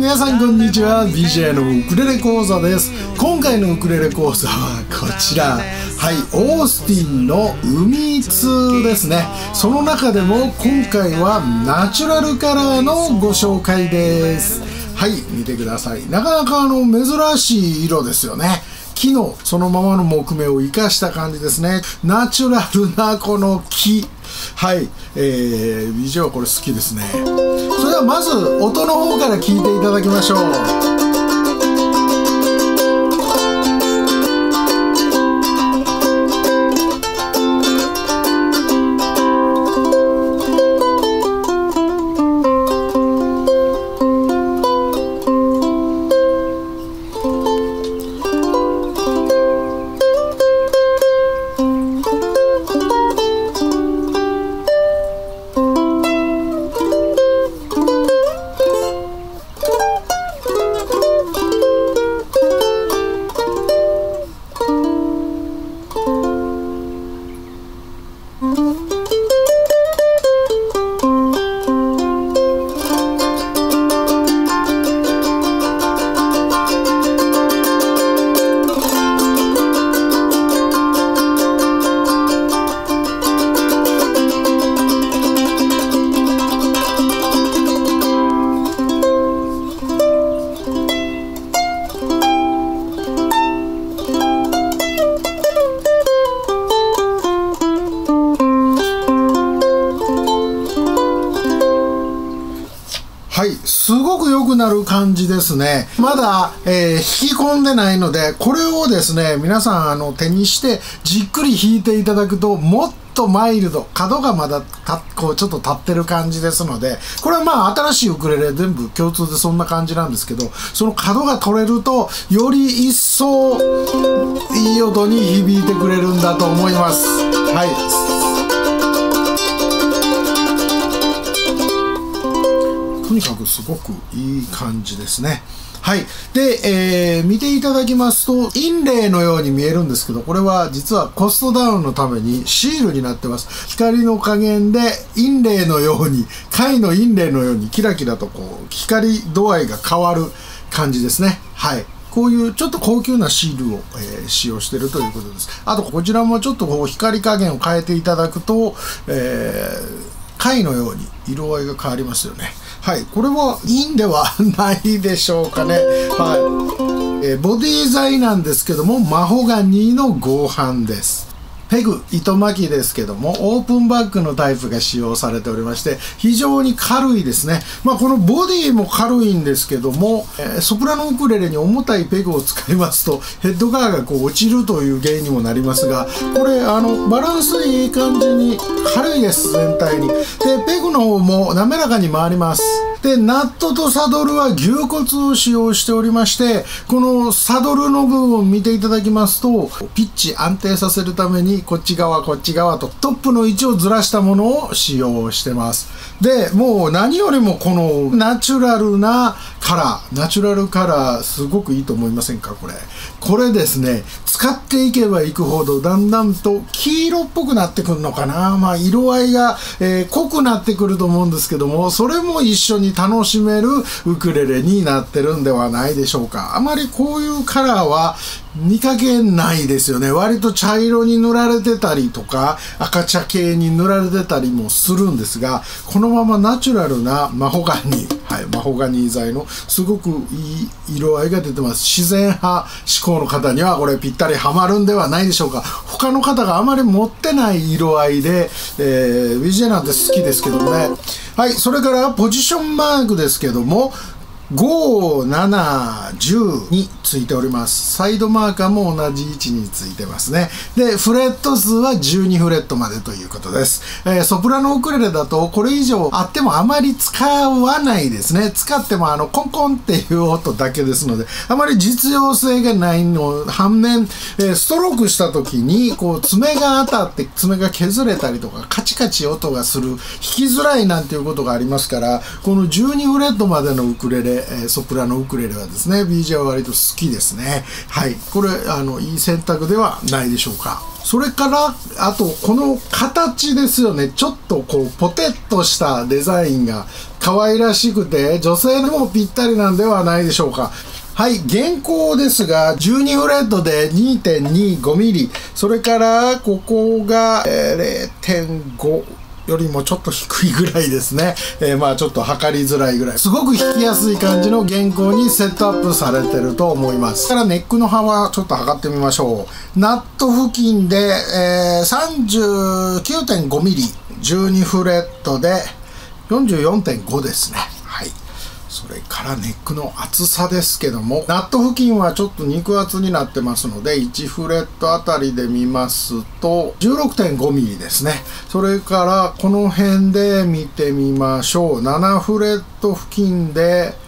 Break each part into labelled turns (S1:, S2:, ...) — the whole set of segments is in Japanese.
S1: 皆さんこんにちは。DJ のウクレレ講座です。今回のウクレレ講座はこちら。はいオースティンの海津ですね。その中でも今回はナチュラルカラーのご紹介です。はい見てください。なかなかあの珍しい色ですよね。木のそのままの木目を生かした感じですね。ナチュラルなこの木。はい、えー、以上これ好きですね。まず音の方から聞いていただきましょう。はいすごく良くなる感じですね。まだ、えー、引き込んでないのでこれをですね皆さんあの手にしてじっくり弾いていただくともっとマイルド角がまだたこうちょっと立ってる感じですのでこれはまあ新しいウクレレ全部共通でそんな感じなんですけどその角が取れるとより一層いい音に響いてくれるんだと思います。はい。とにかくすごくいい感じですね。はい。で、えー、見ていただきますと、インレイのように見えるんですけど、これは実はコストダウンのためにシールになってます。光の加減で、インレイのように、貝のインレイのようにキラキラとこう、光度合いが変わる感じですね。はい。こういうちょっと高級なシールを、えー、使用してるということです。あと、こちらもちょっとこう光加減を変えていただくと、えー貝のように色合いが変わりますよねはいこれはいいんではないでしょうかね。はい、えー、ボディ材なんですけどもマホガニーの合板です。ペグ、糸巻きですけども、オープンバッグのタイプが使用されておりまして、非常に軽いですね。まあ、このボディも軽いんですけども、えー、ソプラノウクレレに重たいペグを使いますと、ヘッドガーがこう落ちるという原因にもなりますが、これ、あの、バランスいい感じに軽いです、全体に。で、ペグの方も滑らかに回ります。で、ナットとサドルは牛骨を使用しておりまして、このサドルの部分を見ていただきますと、ピッチ安定させるために、こっち側、こっち側とトップの位置をずらしたものを使用してます。で、もう何よりもこのナチュラルなカラー、ナチュラルカラー、すごくいいと思いませんかこれ。これですね、使っていけばいくほど、だんだんと黄色っぽくなってくるのかな。まあ、色合いが、えー、濃くなってくると思うんですけども、それも一緒に楽しめるウクレレになってるんではないでしょうか。あまりこういうカラーは見かけないですよね。割と茶色に塗られてたりとか、赤茶系に塗られてたりもするんですが、このままナチュラルなマホガニー、はい、マホガニー材のすごくいい色合いが出てます。自然派志向の方にはこれぴったりハマるんではないでしょうか。他の方があまり持ってない色合いで、えー、BJ なんて好きですけどね。はい、それからポジションマークですけども、5、7、10についております。サイドマーカーも同じ位置についてますね。で、フレット数は12フレットまでということです。えー、ソプラノウクレレだとこれ以上あってもあまり使わないですね。使ってもあのコンコンっていう音だけですので、あまり実用性がないの反面、えー、ストロークした時にこう爪が当たって爪が削れたりとかカチカチ音がする、弾きづらいなんていうことがありますから、この12フレットまでのウクレレえソプラノウクレレはですね BJ は割と好きですね。はい。これあのいい選択ではないでしょうか。それからあとこの形ですよね。ちょっとこうポテッとしたデザインが可愛らしくて女性にもぴったりなんではないでしょうか。はい。原稿ですが12フレットで 2.25mm それからここが、えー、0.5よりもちょっと低いぐらいですね。えー、まあちょっと測りづらいぐらい。すごく弾きやすい感じの原稿にセットアップされてると思います。からネックの幅ちょっと測ってみましょう。ナット付近で、えー、39.5mm、12フレットで44.5ですね。それからネックの厚さですけども、ナット付近はちょっと肉厚になってますので、1フレットあたりで見ますと、16.5ミリですね。それからこの辺で見てみましょう。7フレット付近で、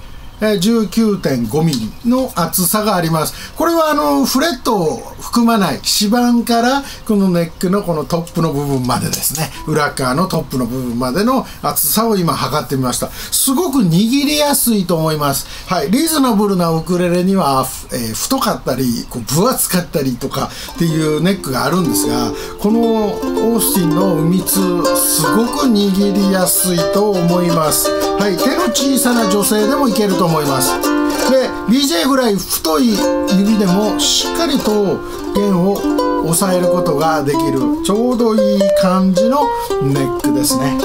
S1: 19.5ミリの厚さがあります。これはあのフレットを含まない指板からこのネックのこのトップの部分までですね、裏側のトップの部分までの厚さを今測ってみました。すごく握りやすいと思います。はい、リーズナブルなウクレレには、えー、太かったり、こう分厚かったりとかっていうネックがあるんですが、このオースティンの海津、すごく握りやすいと思います。はい、手の小さな女性でもいけると思います。で BJ ぐらい太い指でもしっかりと弦を押さえることができるちょうどいい感じのネックですね。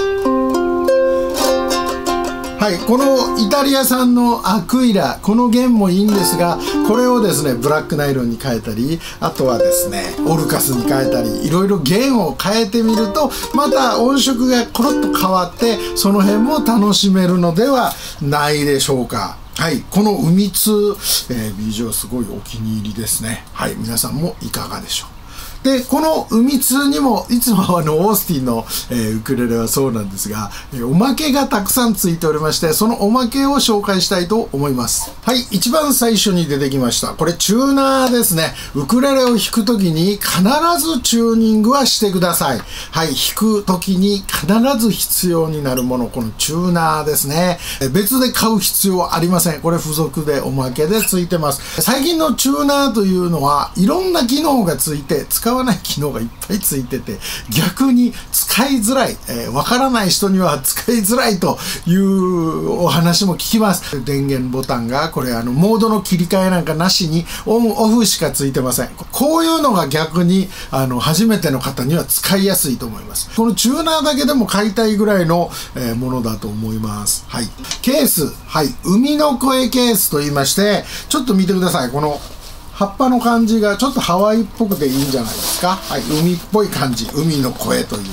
S1: はい、このイタリア産のアクイラこの弦もいいんですがこれをですねブラックナイロンに変えたりあとはですねオルカスに変えたりいろいろ弦を変えてみるとまた音色がコロッと変わってその辺も楽しめるのではないでしょうか。はい、この海津、えー、美女すごいお気に入りですね。はい、皆さんもいかがでしょうで、この海通にも、いつもあの、オースティンの、えー、ウクレレはそうなんですが、えー、おまけがたくさんついておりまして、そのおまけを紹介したいと思います。はい、一番最初に出てきました。これ、チューナーですね。ウクレレを弾くときに必ずチューニングはしてください。はい、弾くときに必ず必要になるもの、このチューナーですね。別で買う必要はありません。これ付属でおまけでついてます。最近のチューナーというのは、いろんな機能がついて使使わない機能がいっぱいついてて、逆に使いづらい、えー、わからない人には使いづらいというお話も聞きます。電源ボタンが、これあの、モードの切り替えなんかなしに、オンオフしかついてません。こういうのが逆に、あの、初めての方には使いやすいと思います。このチューナーだけでも買いたいぐらいの、えー、ものだと思います。はい。ケース。はい。海の声ケースと言いまして、ちょっと見てください。この葉っぱの感じがちょっとハワイっぽくていいんじゃないですか？はい、海っぽい感じ、海の声という、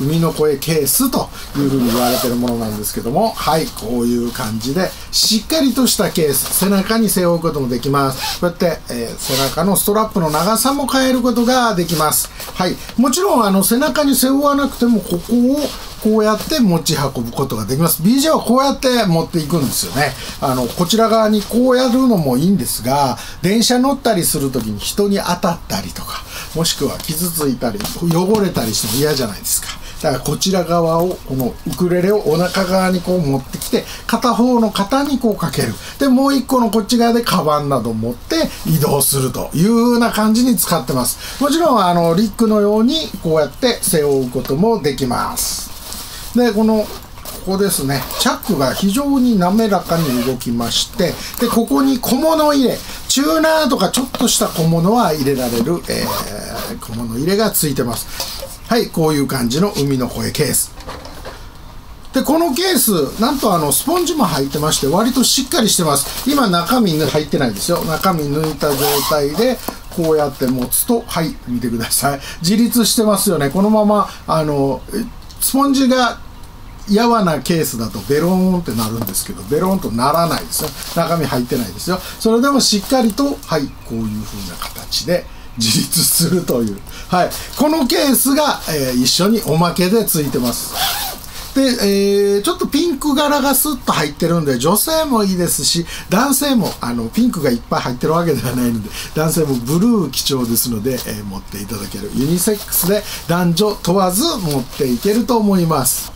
S1: 海の声ケースというふうに言われてるものなんですけども、はい、こういう感じで、しっかりとしたケース、背中に背負うこともできます。こうやって、えー、背中のストラップの長さも変えることができます。はい、もちろんあの背中に背負わなくても、ここをこうやって持ち運ぶことができます。BJ はこうやって持っていくんですよね。あの、こちら側にこうやるのもいいんですが、電車乗ったりするときに人に当たったりとか、もしくは傷ついたり、汚れたりしても嫌じゃないですか。だからこちら側を、このウクレレをお腹側にこう持ってきて、片方の肩にこうかける。で、もう一個のこっち側でカバンなど持って移動するというような感じに使ってます。もちろん、あの、リックのようにこうやって背負うこともできます。でこのここですね。チャックが非常に滑らかに動きましてでここに小物入れチューナーとかちょっとした小物は入れられる、えー、小物入れがついてます。はいこういう感じの海の声ケース。でこのケースなんとあのスポンジも入ってまして割としっかりしてます。今中身入ってないですよ。中身抜いた状態でこうやって持つとはい見てください。自立してますよね。このままあのスポンジがやわなケースだとベローンってなるんですけどベローンとならないですよ。中身入ってないですよ。それでもしっかりとはいこういう風な形で自立するという。はい。このケースが、えー、一緒におまけでついてます。で、えー、ちょっとピンク柄がスッと入ってるんで女性もいいですし男性もあのピンクがいっぱい入ってるわけではないので男性もブルー貴重ですので、えー、持っていただける。ユニセックスで男女問わず持っていけると思います。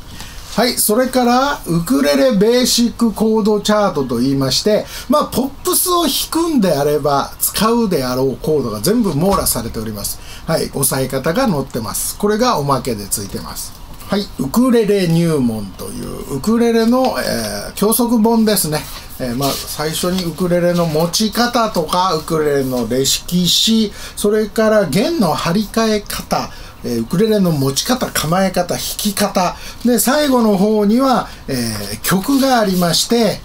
S1: はい、それから、ウクレレベーシックコードチャートと言いまして、まあ、ポップスを弾くんであれば、使うであろうコードが全部網羅されております。はい、押さえ方が載ってます。これがおまけでついてます。はい、ウクレレ入門という、ウクレレの、えー教則本ですね。えーまあ、最初にウクレレの持ち方とか、ウクレレの歴史、それから弦の張り替え方、えーウクレレの持ち方、構え方、弾き方。で、最後の方には、えー曲がありまして、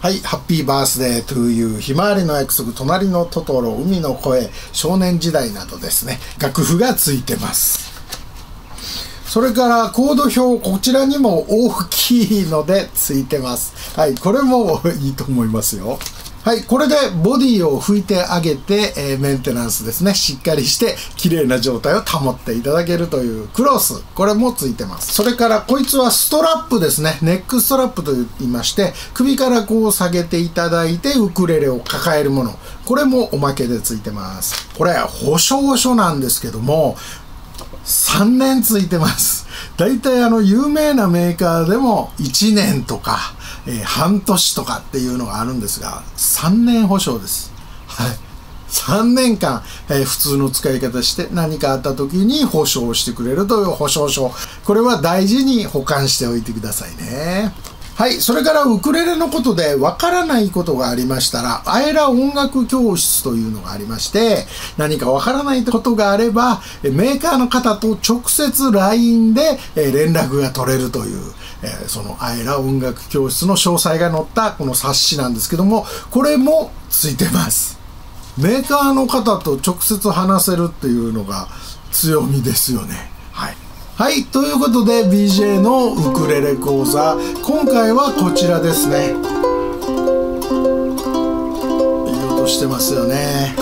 S1: はい、ハッピーバースデートゥーユー、ひまわりの約束、隣のトトロ、海の声、少年時代などですね、楽譜がついてます。それからコード表、こちらにも大きいのでついてます。はい、これもいいと思いますよ。はい、これでボディを拭いてあげて、えーメンテナンスですね。しっかりして綺麗な状態を保っていただけるというクロス。これもついてます。それからこいつはストラップですね。ネックストラップと言いまして、首からこう下げていただいてウクレレを抱えるもの。これもおまけでついてます。これ、保証書なんですけども、3年ついてます。大体あの有名なメーカーでも1年とか、えー半年とかっていうのがあるんですが、3年保証です。はい。3年間、えー普通の使い方して何かあった時に保証してくれるという保証書。これは大事に保管しておいてくださいね。はい。それからウクレレのことでわからないことがありましたら、アエラ音楽教室というのがありまして、何かわからないことがあれば、メーカーの方と直接 LINE で連絡が取れるという、そのアエラ音楽教室の詳細が載ったこの冊子なんですけども、これもついてます。メーカーの方と直接話せるっていうのが強みですよね。はい。ということで BJ のウクレレ講座、今回はこちらですね。いい音してますよね。オ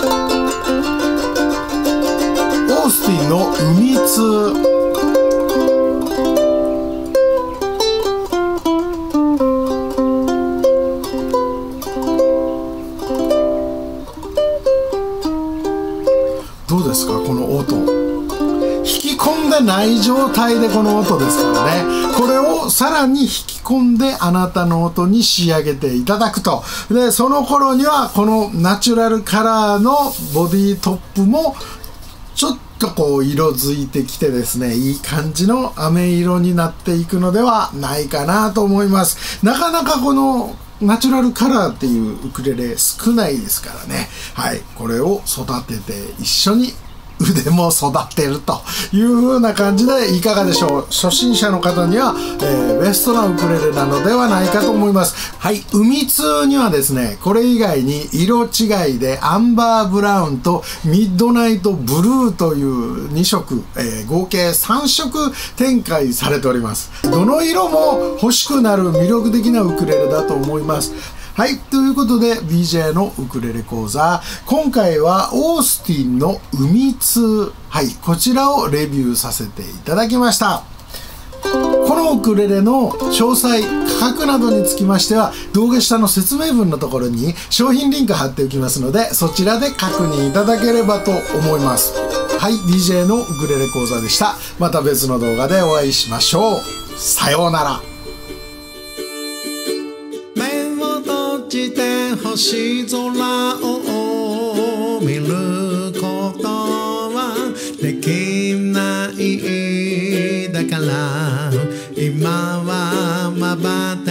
S1: ースティンの海通。ない状態でこの音ですからね。これをさらに引き込んであなたの音に仕上げていただくと。で、その頃にはこのナチュラルカラーのボディトップもちょっとこう色づいてきてですね、いい感じの飴色になっていくのではないかなと思います。なかなかこのナチュラルカラーっていうウクレレ少ないですからね。はい。これを育てて一緒に腕も育てるという風な感じでいかがでしょう。初心者の方には、えーベストなウクレレなのではないかと思います。はい海通にはですねこれ以外に色違いでアンバーブラウンとミッドナイトブルーという2色、えー合計3色展開されております。どの色も欲しくなる魅力的なウクレレだと思います。はい。ということで、BJ のウクレレ講座。今回は、オースティンの海通。はい。こちらをレビューさせていただきました。このウクレレの詳細、価格などにつきましては、動画下の説明文のところに商品リンク貼っておきますので、そちらで確認いただければと思います。はい。DJ のウクレレ講座でした。また別の動画でお会いしましょう。さようなら。
S2: 星空を見ることはできないだから。今は瞬き